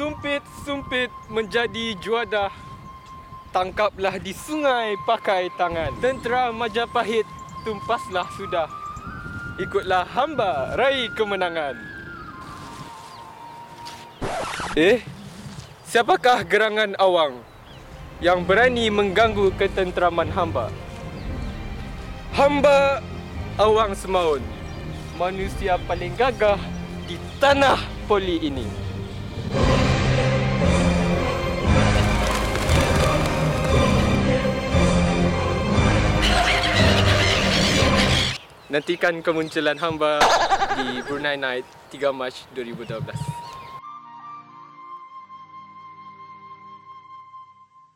Sumpit-sumpit menjadi juadah Tangkaplah di sungai pakai tangan. Tentera Majapahit tumpaslah sudah. Ikutlah hamba raih kemenangan. Eh, siapakah gerangan awang Yang berani mengganggu ketenteraman hamba? Hamba awang semaun Manusia paling gagah di tanah poli ini Nantikan kemunculan hamba di Brunei Night 3 Mac 2012.